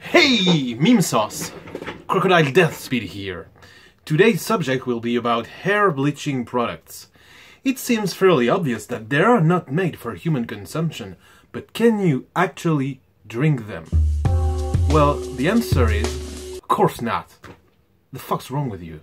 Hey, meme sauce! Crocodile Death Speed here. Today's subject will be about hair bleaching products. It seems fairly obvious that they are not made for human consumption, but can you actually drink them? Well, the answer is, of course not. The fuck's wrong with you?